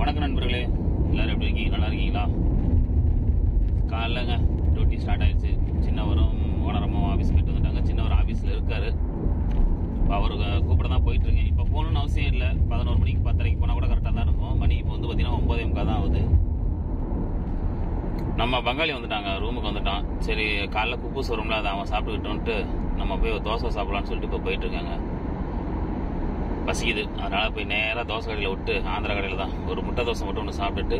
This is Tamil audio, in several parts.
வணக்கம் நண்பர்களே எல்லாரும் எப்படி இருக்கீங்க? நல்லா இருக்கீங்களா? காலைலங்க டியூட்டி ஸ்டார்ட் ஆயிடுச்சு. சின்னவரும் ஓனரமும் ஆஃபீஸ் போயிட்டு வந்துட்டாங்க. சின்னவர் ஆஃபீஸில் இருக்கார். இப்போ அவர் கூப்பிட தான் போயிட்டு இருக்கேன் இப்போ போகணும்னு அவசியம் இல்லை. பதினோரு மணிக்கு பத்தரைக்கு போனால் கூட கரெக்டாக தான் இருக்கும். மணி இப்போ வந்து பார்த்தீங்கன்னா ஒம்பதே முக்கால் தான் ஆகுது. நம்ம பங்காளி வந்துட்டாங்க. ரூமுக்கு வந்துட்டான். சரி காலைல குப்பூஸ் வரும்ல அதை அவன் சாப்பிட்டுக்கிட்டோன்ட்டு நம்ம போய் தோசை சாப்பிடலான்னு சொல்லிட்டு இப்போ போயிட்டு இருக்காங்க பசிக்குது. அதனால் போய் நேராக தோசை கடையில் விட்டு ஆந்திரா கடையில் தான் ஒரு முட்டை தோசை மட்டும் ஒன்று சாப்பிட்டுட்டு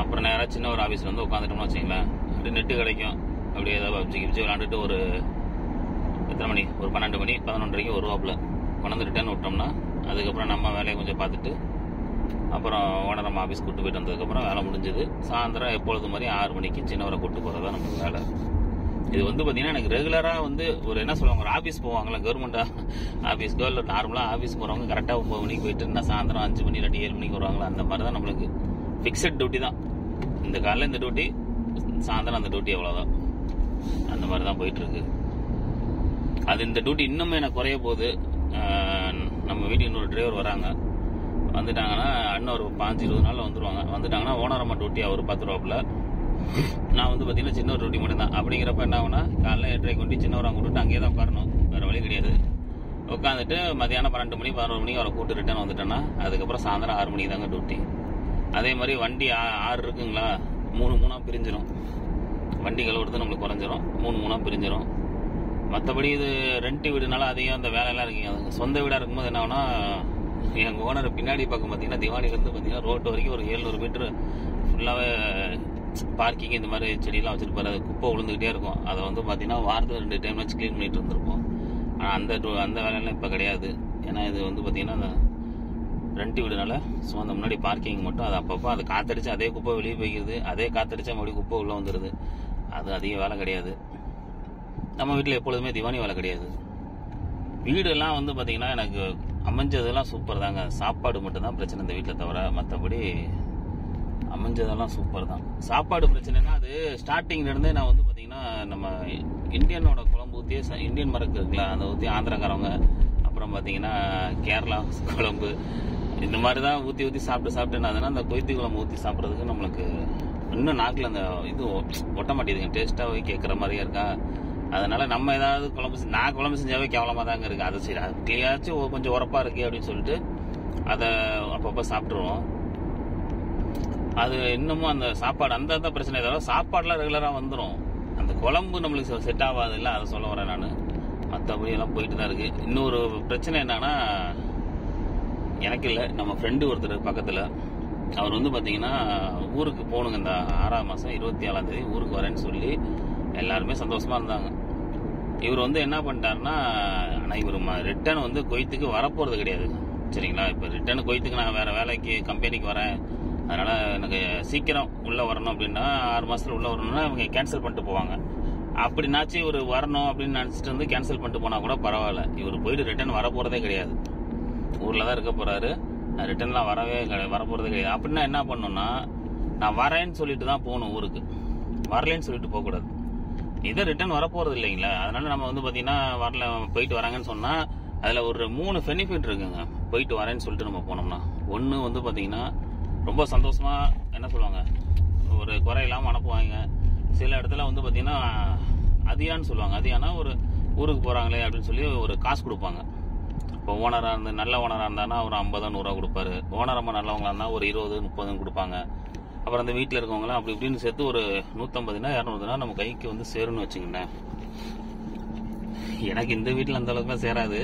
அப்புறம் நேராக சின்ன ஒரு ஆஃபீஸில் வந்து உட்காந்துட்டோம்னு வச்சுங்களேன் அப்படியே நெட்டு கிடைக்கும். அப்படியே ஏதாவது பப்ஜி கிப்ஜி விளாண்டுட்டு ஒரு எத்தனை மணி? ஒரு பன்னெண்டு மணி பதினொன்றரைக்கு ஒரு ரூபாப்பில் கொண்டாந்து ரிட்டர்ன் விட்டோம்னா அதுக்கப்புறம் நம்ம வேலையை கொஞ்சம் பார்த்துட்டு அப்புறம் ஓனர் நம்ம ஆஃபீஸ் கூட்டு போயிட்டு வந்ததுக்கப்புறம் வேலை முடிஞ்சது. சாயந்தரம் எப்பொழுது மாதிரி ஆறு மணிக்கு சின்னவரை கூப்பிட்டு போகிறதா நம்ம நமக்கு வேலை. இது வந்து பார்த்தீங்கன்னா எனக்கு ரெகுலராக வந்து ஒரு என்ன சொல்லுவாங்க ஒரு ஆஃபீஸ் போவாங்களா கவர்மெண்ட்டாக ஆஃபீஸ்க்கோ இல்லை நார்மலாக ஆஃபீஸ் போகிறவங்க கரெக்டாக ஒம்பது மணிக்கு போயிட்டு இருந்தால் சாயந்தரம் அஞ்சு மணி இல்லாட்டி ஏழு மணிக்கு வருவாங்களா? அந்த மாதிரி தான் நம்மளுக்கு ஃபிக்ஸட் டியூட்டி தான். இந்த காலையில் இந்த டியூட்டி சாயந்தரம் அந்த டியூட்டி அவ்வளோதான் அந்த மாதிரி தான் போயிட்டுருக்கு. அது இந்த டியூட்டி இன்னுமே எனக்கு குறைய போகுது. நம்ம வீட்டுக்கு இன்னொரு டிரைவர் வராங்க. வந்துட்டாங்கன்னா இன்னும் ஒரு பாஞ்சு இருபது நாளில் வந்துருவாங்க. வந்துட்டாங்கன்னா ஓனர் அம்மா டியூட்டி அவர் பத்து ரூபாப்புல நான் வந்து பார்த்தீங்கன்னா சின்ன ஒரு டியூட்டி மட்டும் தான் அப்படிங்கிறப்ப என்ன ஆகுனா காலைல எட்டரை கொண்டு சின்னவராக அவங்க அங்கேயே தான் உட்காரணும். வேறு வழி கிடையாது. உட்காந்துட்டு மதியானம் பன்னெண்டு மணி பதினோரு மணிக்கு அவரை கூட்டு ரிட்டர்ன் வந்துட்டேன்னா அதுக்கப்புறம் சாயந்தரம் ஆறு மணிக்கு தாங்க டியூட்டி அதே மாதிரி வண்டி ஆ- ஆறு இருக்குங்களா? மூணு மூணாக பிரிஞ்சிடும் வண்டி கழுவுறது நம்மளுக்கு குறைஞ்சிரும். மூணு மூணாக பிரிஞ்சிடும் மற்றபடி இது ரெண்டு வீடுனால அதிகம் அந்த வேலையெல்லாம் இருக்குங்க. அதுங்க சொந்த வீடாக இருக்கும்போது என்ன ஆகுனா எங்கள் ஓனர் பின்னாடி பக்கம் பார்த்தீங்கன்னா திவானிலேருந்து பார்த்தீங்கன்னா ரோட்டு வரைக்கும் ஒரு ஏழ்நூறு மீட்ரு ஃபுல்லாகவே பார்க்கிங் இந்த மாதிரி செடியெல்லாம் வச்சுருப்பாரு அது குப்பை விழுந்துக்கிட்டே இருக்கும். அதை வந்து பார்த்தீங்கன்னா வாரத்தில் ரெண்டு டைம் வச்சு க்ளீன் பண்ணிட்டு இருந்திருப்போம். ஆனால் அந்த டூ அந்த வேலையெல்லாம் இப்போ கிடையாது. ஏன்னா இது வந்து பார்த்தீங்கன்னா அந்த ரெண்ட் வீடுனால ஸோ அந்த முன்னாடி பார்க்கிங் மட்டும். அது அப்பப்போ அது காத்தடிச்சு அதே குப்பை வெளியே போய்க்கிறது. அதே காத்தடிச்சா மறுபடியும் குப்பை உள்ளே வந்துடுது அது அதிக வேலை கிடையாது. நம்ம வீட்டில் எப்பொழுதுமே திவானி வேலை கிடையாது. வீடெல்லாம் வந்து பார்த்தீங்கன்னா எனக்கு அமைஞ்சதெல்லாம் சூப்பர் தாங்க. சாப்பாடு மட்டும்தான் பிரச்சனை இந்த வீட்டில் தவிர மற்றபடி அமைஞ்சதெல்லாம் சூப்பர் தான். சாப்பாடு பிரச்சனைனா அது ஸ்டார்டிங்லேருந்தே நான் வந்து பார்த்தீங்கன்னா நம்ம இந்தியனோட குழம்பு ஊற்றியே ச- இந்தியன் மரக்கு இருக்குல்ல அதை ஊற்றி ஆந்திராக்காரவங்க அப்புறம் பார்த்தீங்கன்னா கேரளா குழம்பு இந்த மாதிரி தான் ஊற்றி ஊற்றி சாப்பிட்டு சாப்பிட்டு என்ன அந்த கொய்த்தி குழம்பு ஊற்றி சாப்பிட்றதுக்கு நம்மளுக்கு இன்னும் நாக்கில் அந்த இது ஒட்ட மாட்டேங்குதுங்க. டேஸ்ட்டாகவே கேட்குற மாதிரியே இருக்கா? அதனால நம்ம ஏதாவது குழம்பு நான் குழம்பு செஞ்சாவே கேவலமாக தாங்க இருக்குது அது சரி அதுலேயாச்சும் கொஞ்சம் உரப்பாக இருக்குது அப்படின்னு சொல்லிட்டு அதை அப்பப்போ சாப்பிட்ருவோம் அது இன்னமும் அந்த சாப்பாடு அந்த தான் பிரச்சனை தவிர சாப்பாடுலாம் ரெகுலராக வந்துடும் அந்த குழம்பு நம்மளுக்கு செட் ஆகாது இல்லை அதை சொல்ல வரேன் நான். மற்றபடி எல்லாம் போயிட்டு தான் இருக்குது இன்னொரு பிரச்சனை என்னன்னா எனக்கு இல்லை நம்ம ஃப்ரெண்டு ஒருத்தர் பக்கத்தில் அவர் வந்து பார்த்தீங்கன்னா ஊருக்கு போகணுங்க இந்த ஆறாம் மாதம் இருபத்தி ஏழாம் தேதி ஊருக்கு வரேன்னு சொல்லி எல்லாருமே சந்தோஷமாக இருந்தாங்க. இவர் வந்து என்ன பண்ணிட்டாருன்னா ஆனால் இவர் ரிட்டர்ன் வந்து கொய்த்துக்கு வரப்போகிறது கிடையாது. சரிங்களா? இப்போ ரிட்டர்ன் கொய்த்துக்கு நான் வேறு வேலைக்கு கம்பெனிக்கு வரேன். அதனால் எனக்கு சீக்கிரம் உள்ளே வரணும் அப்படின்னா ஆறு மாதத்தில் உள்ளே வரணும்னா இவங்க கேன்சல் பண்ணிட்டு போவாங்க. அப்படின்னாச்சு இவர் வரணும் அப்படின்னு நினச்சிட்டு வந்து கேன்சல் பண்ணிட்டு போனால் கூட பரவாயில்ல. இவர் போயிட்டு ரிட்டன் வர போகிறதே கிடையாது. ஊரில் தான் இருக்க போறாரு. ரிட்டர்ன்லாம் வரவே கிடையாது வர கிடையாது. அப்படின்னா என்ன பண்ணணும்னா நான் வரேன்னு சொல்லிட்டு தான் போகணும் ஊருக்கு. வரலைன்னு சொல்லிட்டு போகக்கூடாது இதை ரிட்டர்ன் வரப்போகிறது இல்லைங்களா? அதனால நம்ம வந்து பார்த்தீங்கன்னா வரல போயிட்டு வராங்கன்னு சொன்னால் அதில் ஒரு மூணு பெனிஃபிட் இருக்குங்க. போயிட்டு வரேன்னு சொல்லிட்டு நம்ம போனோம்னா. ஒன்று வந்து பார்த்தீங்கன்னா ரொம்ப சந்தோஷமாக என்ன சொல்லுவாங்க? ஒரு குறை இல்லாமல் அனுப்புவாங்க. சில இடத்துல வந்து பார்த்திங்கன்னா அதியான்னு சொல்லுவாங்க. அதியானா ஒரு ஊருக்கு போகிறாங்களே அப்படின்னு சொல்லி ஒரு காசு கொடுப்பாங்க. இப்போ ஓனராக இருந்து நல்ல ஓனராக இருந்தானா ஒரு ஐம்பது நூறுரூவா கொடுப்பாரு. ஓனர் ரொம்ப நல்லவங்களா இருந்தால் ஒரு இருபது முப்பதுன்னு கொடுப்பாங்க. அப்புறம் அந்த வீட்டில் இருக்கவங்களாம் அப்படி இப்படின்னு சேர்த்து ஒரு நூற்றம்பதுனா இரநூறுனா நம்ம கைக்கு வந்து சேரும்னு வச்சுக்கிட்டேன் எனக்கு இந்த வீட்டில் அந்த அளவுக்குலாம் சேராது.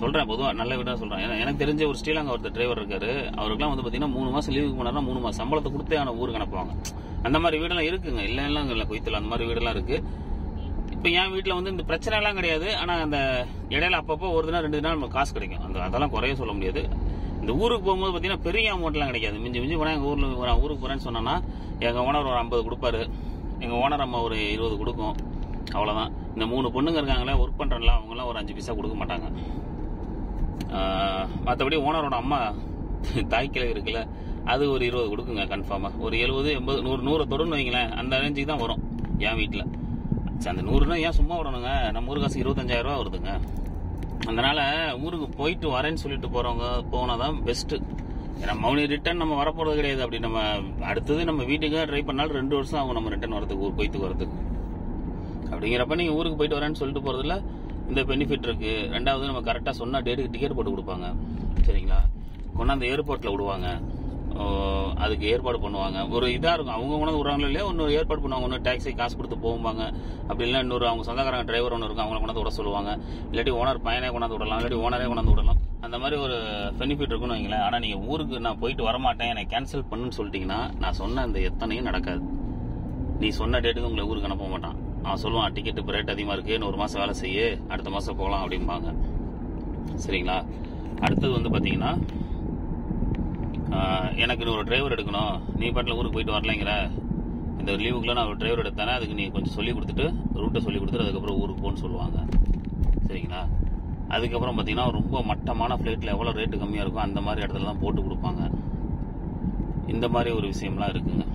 சொல்கிறேன் பொதுவாக நல்ல வீடாக சொல்கிறேன் ஏன்னா எனக்கு தெரிஞ்ச ஒரு ஸ்ரீலங்கா ஒருத்தர் டிரைவர் இருக்காரு. அவருக்குலாம் வந்து பார்த்தீங்கன்னா மூணு மாதம் லீவுக்கு போனார்னா மூணு மாதம் சம்பளத்தை கொடுத்தே ஆனால் ஊருக்கு அனுப்புவாங்க. அந்த மாதிரி வீடெல்லாம் இருக்குங்க. இல்லை எல்லாம் இல்லை குய்த்தில் அந்த மாதிரி வீடெல்லாம் இருக்குது இப்போ என் வீட்டில் வந்து இந்த பிரச்சனைலாம் கிடையாது. ஆனால் அந்த இடையில அப்பப்போ ஒரு தினம் ரெண்டு தினம் நமக்கு காசு கிடைக்கும். அந்த அதெல்லாம் குறைய சொல்ல முடியாது. இந்த ஊருக்கு போகும்போது பார்த்தீங்கன்னா பெரிய அமௌண்ட்லாம் கிடைக்காது. மிஞ்சி மிஞ்சி போனால் எங்கள் ஊரில் நான் ஊருக்கு போகிறேன்னு சொன்னேன்னா எங்கள் ஓனர் ஒரு ஐம்பது கொடுப்பாரு. எங்கள் ஓனர் அம்மா ஒரு இருபது கொடுக்கும். அவ்வளோதான் இந்த மூணு பொண்ணுங்க இருக்காங்களே ஒர்க் பண்ணுறல அவங்களாம் ஒரு அஞ்சு பைசா கொடுக்க மாட்டாங்க. மற்றபடி ஓனரோட அம்மா தாய்க்கிழவி இருக்குல்ல அது ஒரு இருபது கொடுக்குங்க கன்ஃபார்மாக ஒரு எழுபது எண்பது நூறு நூறு தொடர்னு வைங்களேன் அந்த ரேஞ்சுக்கு தான் வரும் என் வீட்டில் சரி, அந்த நூறுனா ஏன் சும்மா விடணுங்க நம்ம ஊர் காசு இருபத்தஞ்சாயிரரூவா வருதுங்க. அதனால் ஊருக்கு போயிட்டு வரேன்னு சொல்லிட்டு போனால் தான் பெஸ்ட்டு ஏன்னா மௌனி ரிட்டர்ன் நம்ம வரப்போகிறது கிடையாது. அப்படி நம்ம அடுத்தது நம்ம வீட்டுக்கு ட்ரை பண்ணாலும் ரெண்டு வருஷம் ஆகும் நம்ம ரிட்டர்ன் வரதுக்கு ஊர் போய்த்துக்கு வரதுக்கு அப்படிங்கிறப்ப நீங்க ஊருக்கு போயிட்டு வரேன்னு சொல்லிட்டு போறதுல இந்த பெனிஃபிட் இருக்கு. ரெண்டாவது நம்ம கரெக்டா சொன்னா டேட்டுக்கு டிக்கெட் போட்டு கொடுப்பாங்க. சரிங்களா? கொண்டாந்து ஏர்போர்ட்ல விடுவாங்க. ஓ, அதுக்கு ஏற்பாடு பண்ணுவாங்க. ஒரு இதாக இருக்கும். அவங்க கொண்டாந்து விடுறாங்களோ இல்லையா ஒன்று ஏற்பாடு பண்ணுவாங்க. ஒன்று டாக்ஸி காசு கொடுத்து போவாங்க அப்படி இல்லை இன்னொரு அவங்க சொந்தக்காரங்க டிரைவர் ஒன்று இருக்கும். அவங்கள கொண்டாந்து விட சொல்லுவாங்க. இல்லாட்டி ஓனர் பையனே கொண்டாந்து விடலாம். இல்லாட்டி ஓனரே கொண்டாந்து விடலாம். அந்த மாதிரி ஒரு பெனிஃபிட் இருக்குன்னு வைங்களேன். ஆனால் நீங்கள் ஊருக்கு நான் போயிட்டு வரமாட்டேன். என்னை கேன்சல் பண்ணுன்னு சொல்லிட்டீங்கன்னா நான் சொன்ன இந்த எத்தனையும் நடக்காது. நீ சொன்ன டேட்டுக்கு உங்களை ஊருக்கு அனுப்ப மாட்டான். அவன் சொல்லுவான் டிக்கெட் இப்போ ரேட் அதிகமாக இருக்கு இன்னும் ஒரு மாதம் வேலை செய்ய அடுத்த மாதம் போகலாம் அப்படிம்பாங்க. சரிங்களா? அடுத்தது வந்து பார்த்தீங்கன்னா எனக்கு ஒரு டிரைவர் எடுக்கணும். நீ பாட்டில் ஊருக்கு போயிட்டு வரலைங்கிற. இந்த லீவுக்குலாம் நான் ஒரு டிரைவர் எடுத்தானே அதுக்கு நீ கொஞ்சம் சொல்லி கொடுத்துட்டு ரூட்டை சொல்லி கொடுத்துட்டு அதுக்கப்புறம் ஊருக்கு போகணும்னு சொல்லுவாங்க. சரிங்களா? அதுக்கப்புறம் பார்த்தீங்கன்னா ரொம்ப மட்டமான ஃப்ளைட்டில் எவ்வளோ ரேட்டு கம்மியாக இருக்கோ அந்த மாதிரி இடத்துல தான் போட்டு கொடுப்பாங்க. இந்த மாதிரி ஒரு விஷயம்லாம் இருக்குங்க.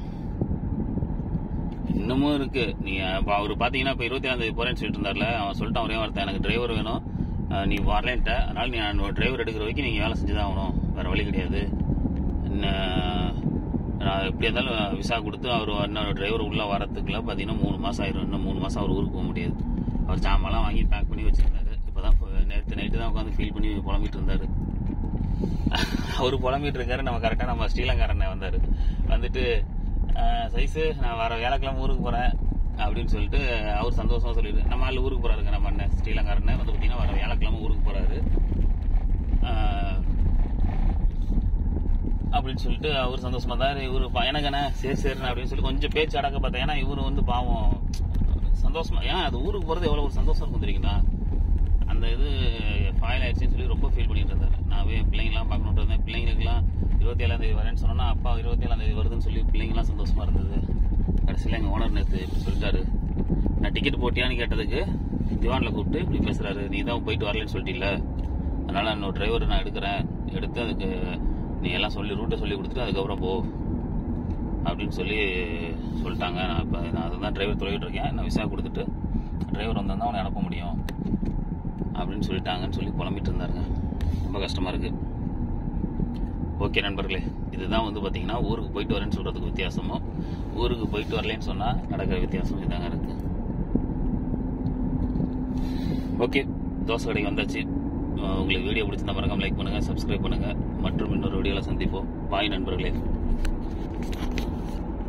இன்னமும் இருக்கு. நீ இப்போ அவர் பார்த்தீங்கன்னா இப்போ இருபத்தி ஏழாம் தேதி போறேன்னு சொல்லிட்டு இருந்தார்ல அவன் சொல்லிட்டான் ஒரே வார்த்தை எனக்கு டிரைவர் வேணும். நீ வரலன்ட்ட. அதனால நீ நான் டிரைவர் எடுக்கிற வரைக்கும் நீங்கள் வேலை செஞ்சு தான் ஆகணும். வேற வழி கிடையாது. நான் எப்படி இருந்தாலும் விசா கொடுத்து அவர் இன்னொரு டிரைவர் உள்ள வரத்துக்குள்ள பார்த்தீங்கன்னா மூணு மாசம் ஆயிரும். இன்னும் மூணு மாசம் அவர் ஊருக்கு போக முடியாது. அவர் ஜாமான்லாம் வாங்கி பேக் பண்ணி வச்சிருந்தாரு. இப்போதான் நேற்று நைட்டு தான் உட்காந்து ஃபீல் பண்ணி புலம்பிட்டு இருந்தாரு. அவர் புலம்பிட்டு இருக்காரு. நம்ம கரெக்டாக நம்ம ஸ்ரீலங்காரன் வந்தாரு. வந்துட்டு சைஸு நான் வர வேலைக்கெல்லாம் ஊருக்கு போகிறேன் அப்படின்னு சொல்லிட்டு அவர் சந்தோஷமாக சொல்லிட்டு நம்ம ஆள் ஊருக்கு போகிறாருங்க நம்ம அண்ணன் ஸ்ரீலங்காரண்ணன் வந்து பார்த்தீங்கன்னா வர வியாழக்கிழமை ஊருக்கு போகிறாரு அப்படின்னு சொல்லிட்டு அவர் சந்தோஷமா தான் இவர் ப- சரி சரிண்ணே அப்படின்னு சொல்லி கொஞ்சம் பேச்சு அடக்க பார்த்தேன். ஏன்னா இவரு வந்து பாவம் சந்தோஷமா ஏன் அது ஊருக்கு போகிறது எவ்வளோ ஒரு சந்தோஷம் இருக்கும் தெரியுங்களா? அந்த இது ஃபாயில் ஆயிடுச்சுன்னு சொல்லி ரொம்ப ஃபீல் பண்ணிட்டு இருந்தாரு. நான் போய் பிள்ளைங்களாம் பார்க்கணுட்டு இருந்தேன். பிள்ளைங்களுக்குலாம் இருபத்தி ஏழாம் தேதி வரேன்னு சொன்னா அப்பா இருபத்தி ஏழாம் தேதி வருதுன்னு சொல்லி பிள்ளைங்களாம் சந்தோஷமா இருந்தது. கடைசியில் எங்கள் ஓனர் நேற்று இப்படி சொல்லிட்டாரு. நான் டிக்கெட் போட்டியான்னு கேட்டதுக்கு திவானில் கூப்பிட்டு இப்படி பேசுறாரு. நீ தான் போயிட்டு வரலன்னு சொல்லிட்டில்ல. அதனால இன்னொரு டிரைவர் நான் எடுக்கிறேன். எடுத்து அதுக்கு நீ எல்லாம் சொல்லி ரூட்டை சொல்லி கொடுத்துட்டு அதுக்கப்புறம் போ. அப்படின்னு சொல்லி சொல்லிட்டாங்க. நான் இப்போ நான் அதுதான் டிரைவர் தொலைவிட்டு இருக்கேன். நான் விசா கொடுத்துட்டு டிரைவர் வந்தால் தான் அவனை அனுப்ப முடியும். அப்படின்னு சொல்லிட்டாங்கன்னு சொல்லி புலம்பிட்டு இருந்தாருங்க. ரொம்ப கஷ்டமாக இருக்குது ஓகே நண்பர்களே இதுதான் வந்து பார்த்தீங்கன்னா ஊருக்கு போயிட்டு வரேன்னு சொல்கிறதுக்கு வித்தியாசமும் ஊருக்கு போயிட்டு வரலன்னு சொன்னால் நடக்கிற வித்தியாசம் இதாங்க இருக்குது ஓகே தோசை கடைக்கு வந்தாச்சு. உங்களுக்கு வீடியோ பிடிச்சிருந்தா மறக்காம லைக் பண்ணுங்கள் சப்ஸ்கிரைப் பண்ணுங்கள் மற்றும் இன்னொரு வீடியோவில் சந்திப்போம். பாய் நண்பர்களே.